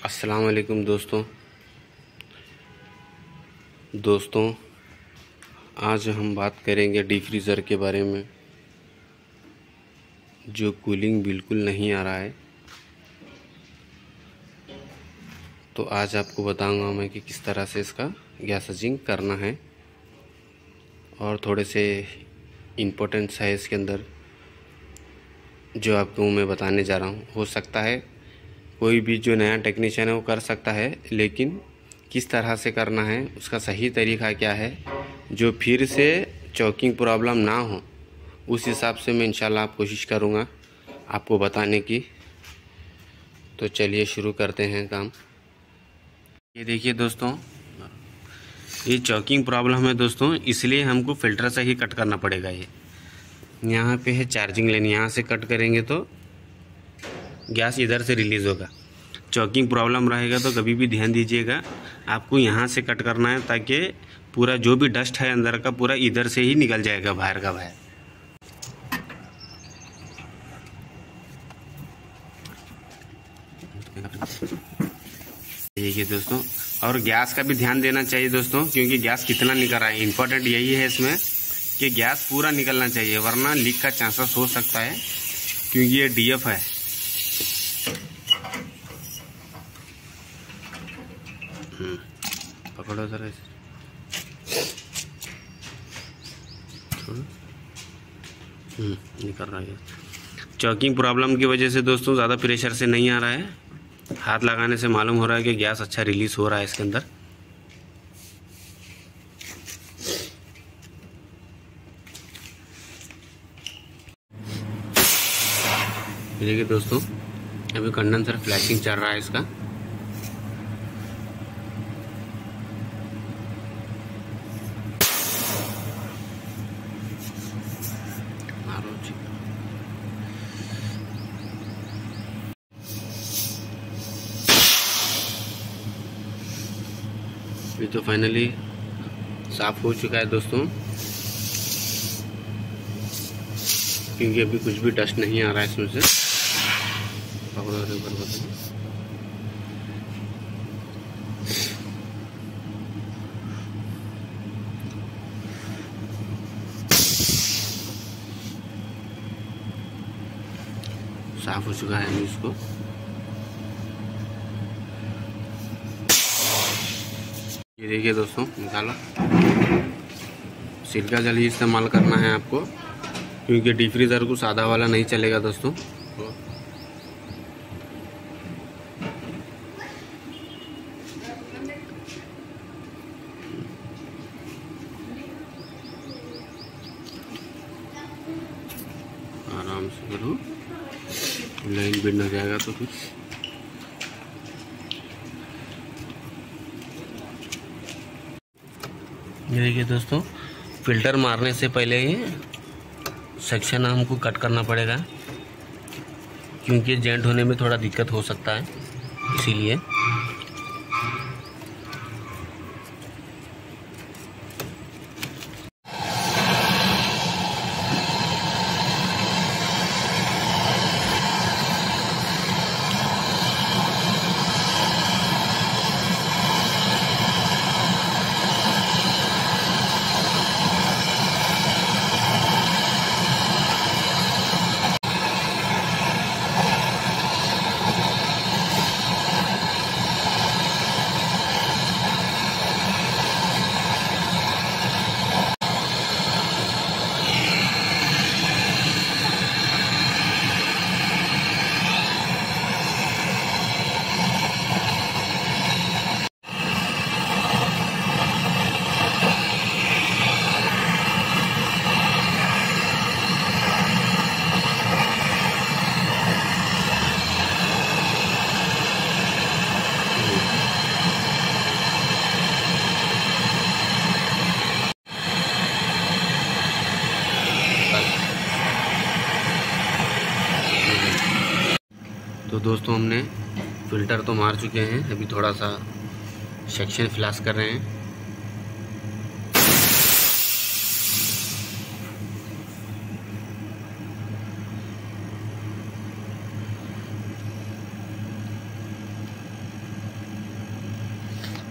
अस्सलाम वालेकुम दोस्तों। दोस्तों, आज हम बात करेंगे डी फ्रीज़र के बारे में, जो कूलिंग बिल्कुल नहीं आ रहा है। तो आज आपको बताऊँगा मैं कि किस तरह से इसका गैस सजिंग करना है, और थोड़े से इम्पोर्टेंट्स है इसके अंदर, जो आपको मैं बताने जा रहा हूँ। हो सकता है कोई भी जो नया टेक्नीशियन है वो कर सकता है, लेकिन किस तरह से करना है, उसका सही तरीका क्या है, जो फिर से चौकिंग प्रॉब्लम ना हो, उस हिसाब से मैं इंशाल्लाह आप कोशिश करूँगा आपको बताने की। तो चलिए शुरू करते हैं काम। ये देखिए दोस्तों, ये चौकिंग प्रॉब्लम है दोस्तों, इसलिए हमको फ़िल्टर से ही कट करना पड़ेगा ये। यहाँ पे है चार्जिंग लेन यहाँ से कट करेंगे तो गैस इधर से रिलीज़ होगा। चौकिंग प्रॉब्लम रहेगा तो कभी भी ध्यान दीजिएगा। आपको यहाँ से कट करना है ताकि पूरा जो भी डस्ट है अंदर का पूरा इधर से ही निकल जाएगा बाहर का बाहर। देखिए दोस्तों, और गैस का भी ध्यान देना चाहिए दोस्तों, क्योंकि गैस कितना निकल रहा है। इंपॉर्टेंट यही है इसमें कि गैस पूरा निकलना चाहिए, वरना लीक का चांसेस हो सकता है, क्योंकि ये डीएफ है। पकड़ो जरा हम्म, निकल रहा है चौकिंग प्रॉब्लम की वजह से दोस्तों ज़्यादा प्रेशर से नहीं आ रहा है। हाथ लगाने से मालूम हो रहा है कि गैस अच्छा रिलीज़ हो रहा है इसके अंदर। देखिए दोस्तों अभी कंडेंसर फ्लैशिंग चल रहा है इसका। ये तो फाइनली साफ़ हो चुका है दोस्तों। क्योंकि अभी कुछ भी डस्ट नहीं आ रहा है इसमें से। पकड़ो साफ़ हो चुका है इसको देखिए दोस्तों निकाला सिरका जल ही इस्तेमाल करना है आपको, क्योंकि डी फ्रीज़र को सादा वाला नहीं चलेगा दोस्तों। आराम से करो। लाइन बिड़ ना जाएगा तो फिर। ये देखिए दोस्तों फ़िल्टर मारने से पहले ही सेक्शन हमको कट करना पड़ेगा, क्योंकि जेंट होने में थोड़ा दिक्कत हो सकता है, इसीलिए। दोस्तों, हमने फ़िल्टर तो मार चुके हैं। अभी थोड़ा सा सेक्शन फ्लैश कर रहे हैं।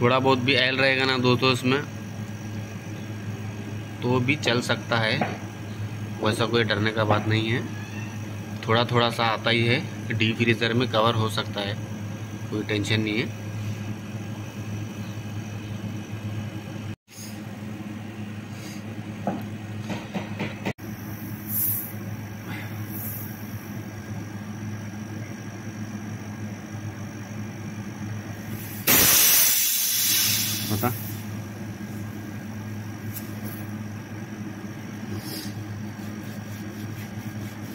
थोड़ा बहुत भी एल रहेगा ना दोस्तों इसमें तो भी चल सकता है। वैसा कोई डरने का बात नहीं है। थोड़ा थोड़ा सा आता ही है। डी फ्रीज़र में कवर हो सकता है। कोई टेंशन नहीं है।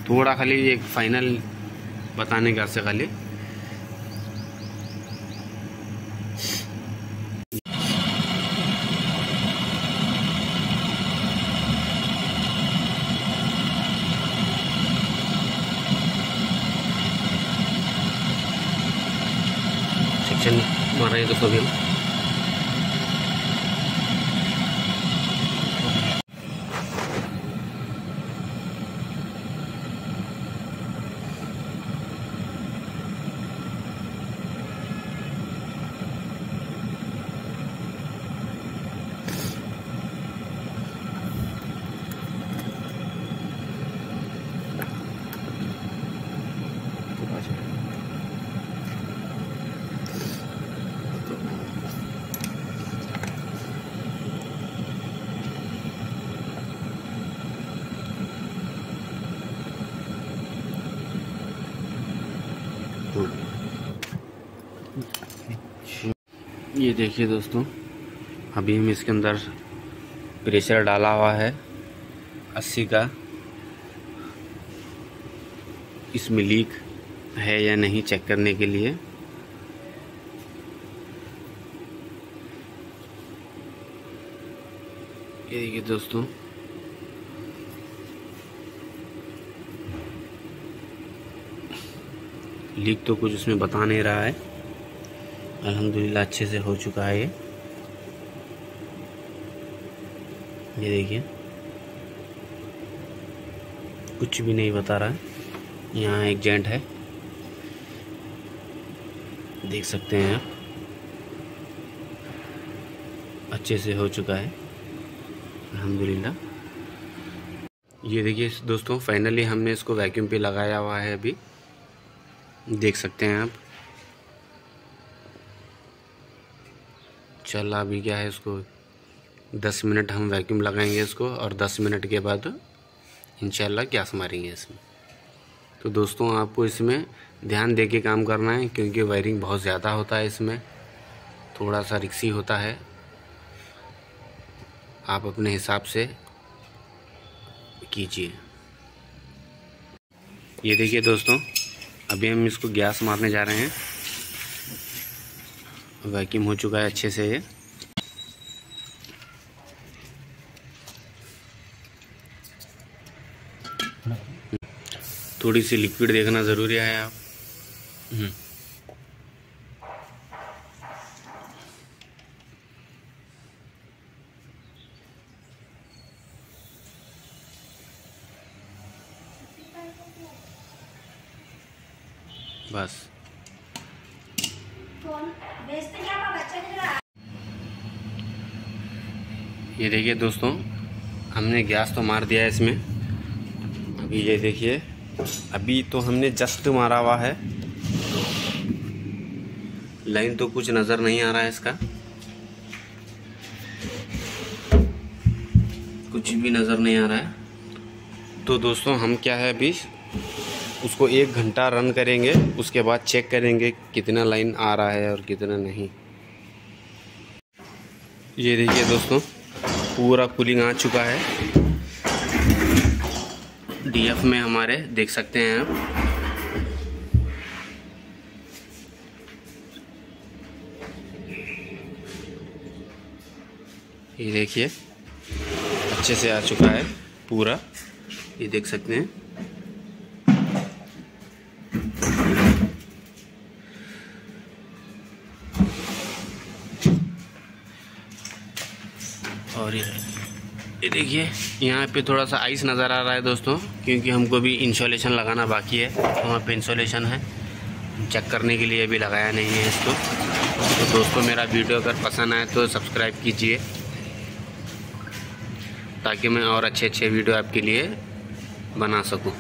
थोड़ा खाली एक फाइनल बताने का से खाली। सेक्शन मारा है दोस्तों अभी ये देखिए दोस्तों, अभी हम इसके अंदर प्रेशर डाला हुआ है, अस्सी का। इसमें लीक है या नहीं चेक करने के लिए। ये देखिए दोस्तों, लीक तो कुछ उसमें बता नहीं रहा है। अल्हम्दुलिल्लाह, अच्छे से हो चुका है ये। ये देखिए। कुछ भी नहीं बता रहा है। यहाँ एक जेंट है। देख सकते हैं आप। अच्छे से हो चुका है। अल्हम्दुलिल्लाह। ये देखिए दोस्तों, फाइनली हमने इसको वैक्यूम पे लगाया हुआ है अभी। देख सकते हैं आप। चल अभी क्या है इसको? दस मिनट हम वैक्यूम लगाएँगे इसको और दस मिनट के बाद इंशाल्लाह गैस मारेंगे इसमें। तो दोस्तों, आपको इसमें ध्यान दे के काम करना है क्योंकि वायरिंग बहुत ज़्यादा होता है इसमें। थोड़ा सा रिक्सी होता है। आप अपने हिसाब से कीजिए। ये देखिए दोस्तों, अभी हम इसको गैस मारने जा रहे हैं। वैक्यूम हो चुका है अच्छे से। ये थोड़ी सी लिक्विड देखना ज़रूरी है आप। हम्म। बस। ये देखिए दोस्तों, हमने गैस तो मार दिया है इसमें। अभी ये देखिए, अभी तो हमने जस्ट मारा हुआ है। लाइन तो कुछ नज़र नहीं आ रहा है इसका। कुछ भी नज़र नहीं आ रहा है। तो दोस्तों, हम क्या है अभी? उसको एक घंटा रन करेंगे, उसके बाद चेक करेंगे कितना लाइन आ रहा है और कितना नहीं। ये देखिए दोस्तों, पूरा कूलिंग आ चुका है। डीएफ में हमारे, देख सकते हैं आप। ये देखिए, अच्छे से आ चुका है पूरा। ये देख सकते हैं और ये देखिए, यहाँ पे थोड़ा सा आइस नज़र आ रहा है दोस्तों, क्योंकि हमको भी इंसोलेशन लगाना बाकी है। वहाँ पे इंसोलेशन है। चेक करने के लिए अभी लगाया नहीं है इसको। तो दोस्तों, मेरा वीडियो अगर पसंद आए तो सब्सक्राइब कीजिए, ताकि मैं और अच्छे अच्छे वीडियो आपके लिए बना सकूँ।